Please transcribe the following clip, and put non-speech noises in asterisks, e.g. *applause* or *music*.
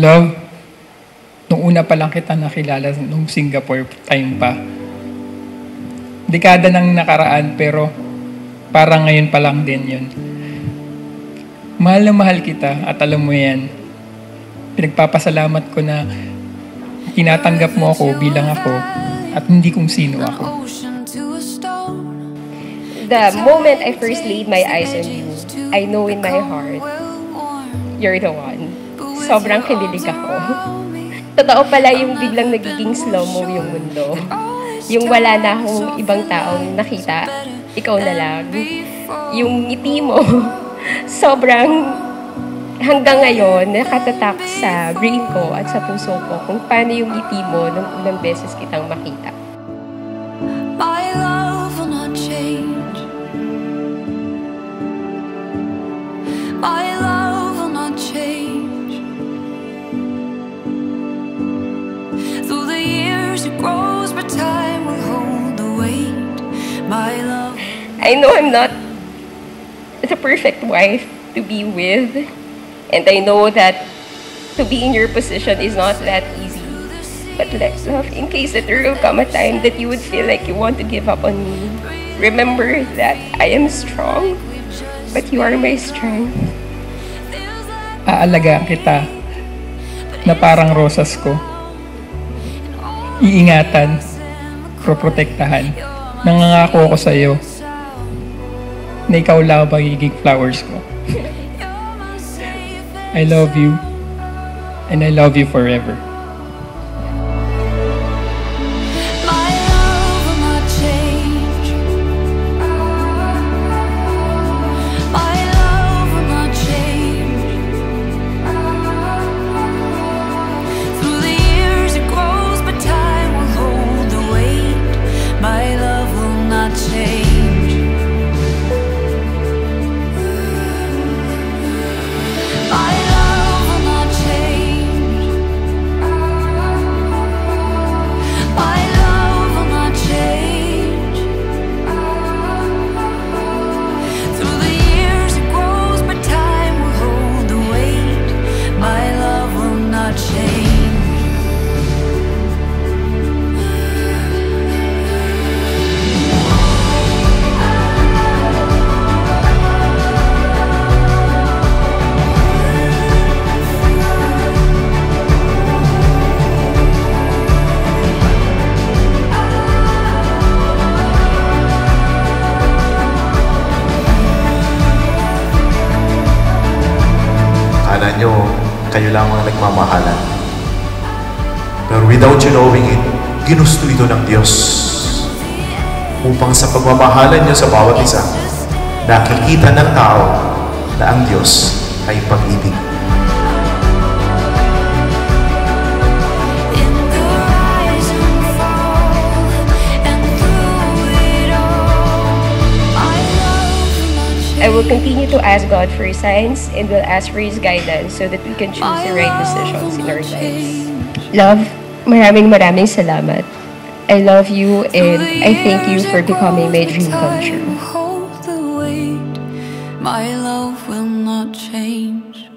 Love, nung una pa lang kita nakilala nung Singapore time pa. Dekada nang nakaraan pero parang ngayon pa lang din yun. Mahal na mahal kita at alam mo yan. Pinagpapasalamat ko na tinatanggap mo ako bilang ako at hindi kung sino ako. The moment I first laid my eyes on you, I know in my heart, you're the one. Sobrang kinilig ako. *laughs* Totoo pala yung biglang nagiging slow-mo yung mundo. Yung wala na akong ibang taong nakita, ikaw na lang. Yung ngiti mo, *laughs* sobrang hanggang ngayon, nakatatak sa brain ko at sa puso ko kung paano yung ngiti mo nung unang beses kitang makita. I know I'm not the perfect wife to be with, and I know that to be in your position is not that easy. But let's love, in case that there will come a time that you would feel like you want to give up on me, remember that I am strong, but you are my strength. Aalagaan kita na parang rosas ko. Iingatan, proprotektahan. Nangangako ako sa iyo na ikaw lang ang magiging flowers ko. *laughs* I love you and I love you forever. Akala nyo, kayo lang ang nagmamahalan. Pero without you knowing it, ginusto ito ng Diyos. Upang sa pagmamahalan niyo sa bawat isa, nakikita ng tao na ang Diyos ay pag-ibig. I will continue to ask God for signs and will ask for His guidance so that we can choose the right decisions in our lives. Love, maraming maraming salamat. I love you and I thank you for becoming my dream come true. My love will not change.